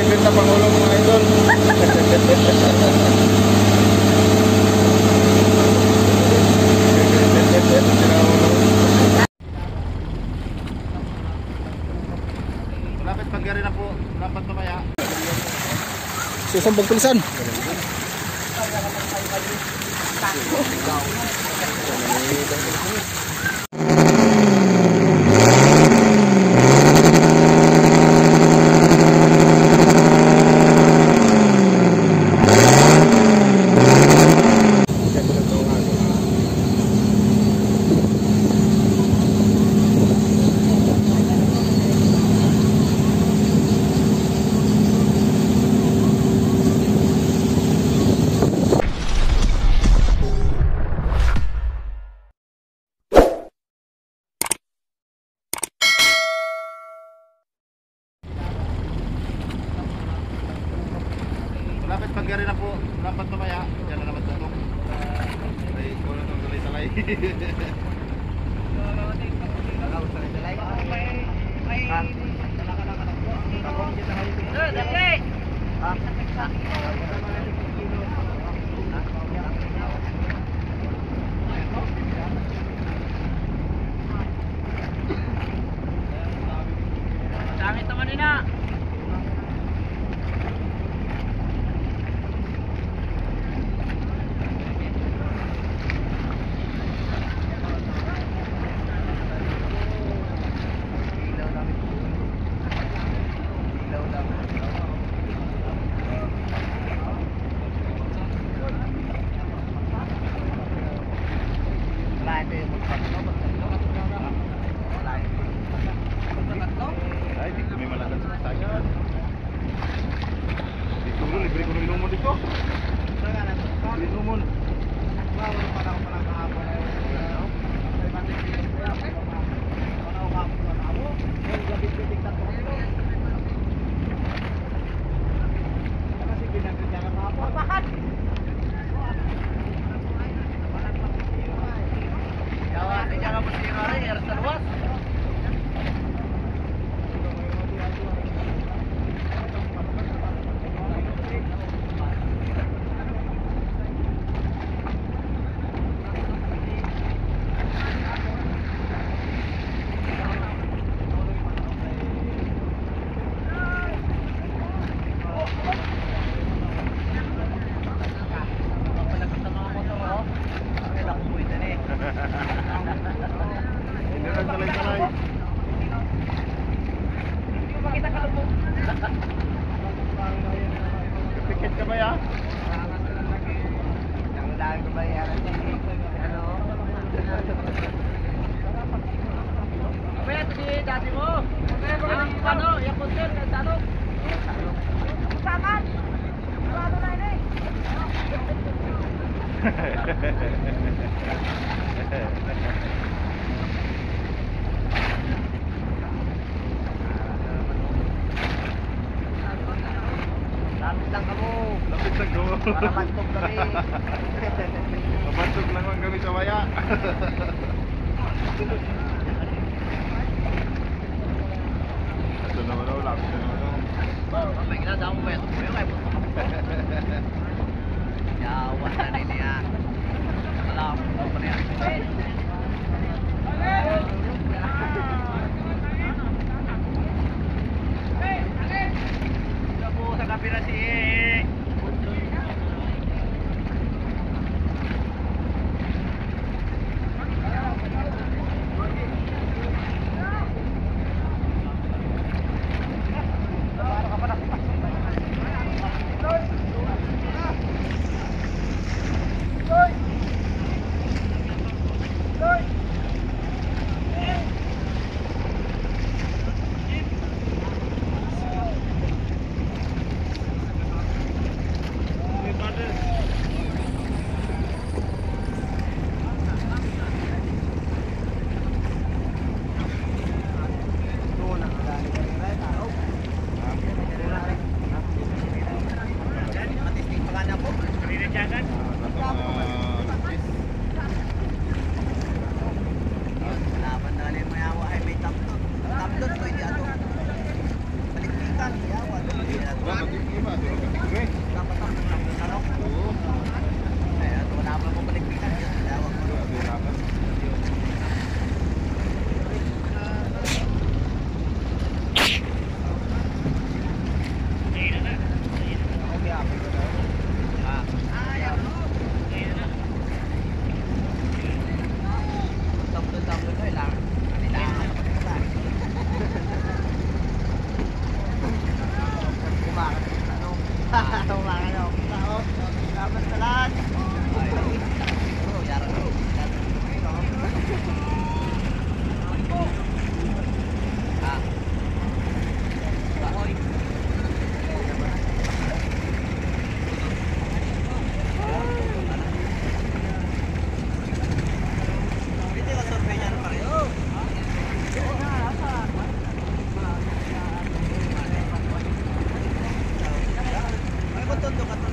private na pangulo mga idol. Lapit pagkari na po, dapat mamaya. Susambog pulisan. Lapit pagkari na po, dapat mamaya. Yan na naman tutok. Ay, kulo ng salay-salay. Sangit Lapit lang kamo. Lapit lang. Para kami. Mabantog lang ang kami sa maya. May ginagawa mo ito? Yung kayo. Yawa na rin niya. Alam mo pa niya. Sa kapira si daon. জায়গা ったんだか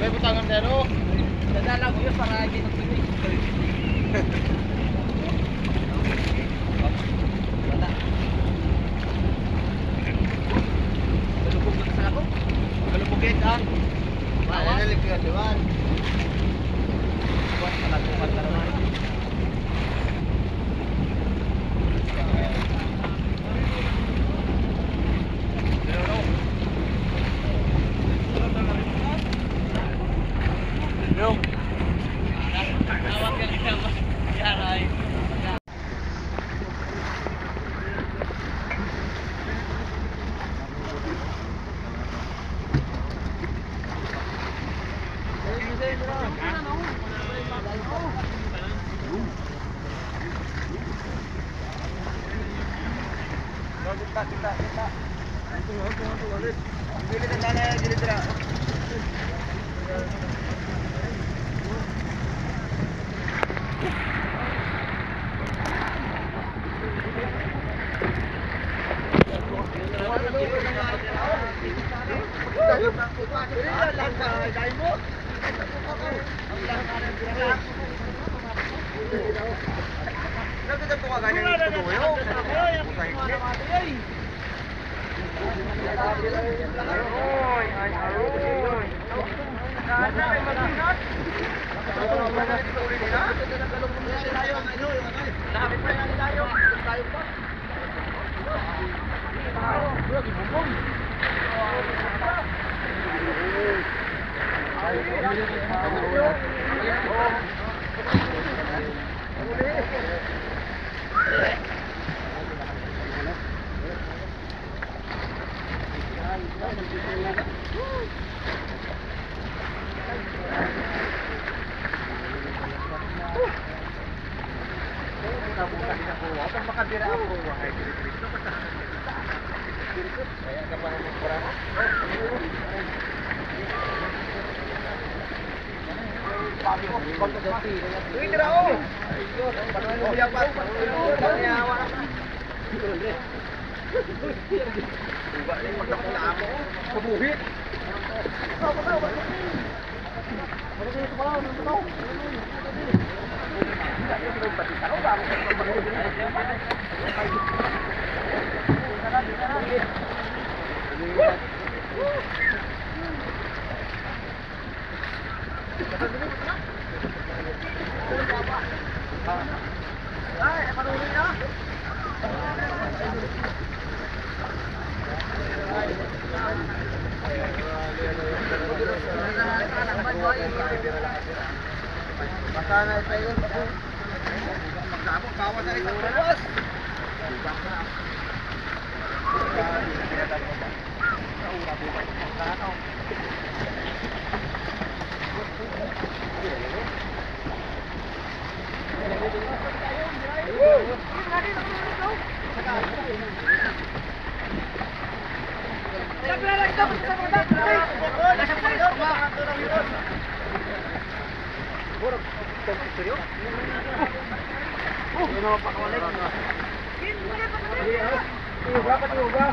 May butangan dyan oh. Dadala ko yun para hindi magpili. kita kita kita gini Thank you. Nagdadag ko kagaya ng tuluyo. Ayoy, ayoy. Sana ay magingat. Nakapagpapalagay kuha. Pag makabira ang kuha, ay dito ko sa Kaya ka pa naman para. Sabi ko, pagkakati. Uy, tira ko! Pagkakati ko yan pa. Pagkakatawa na pa. Diba, pagkakatawa ko. Kabuhit. diubah kan diubah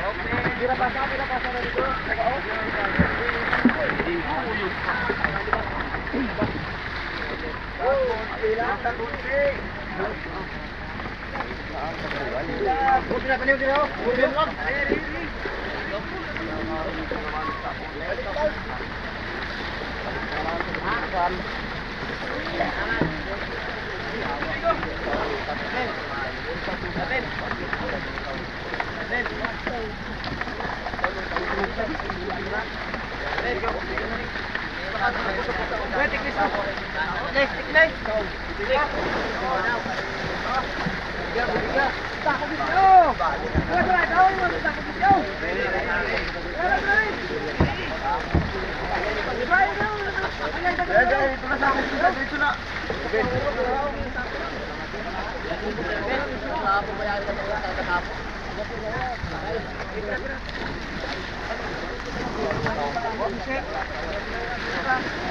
oke kira pasar kira pasar dari itu Thank you. Dito na. Okay. Thank you.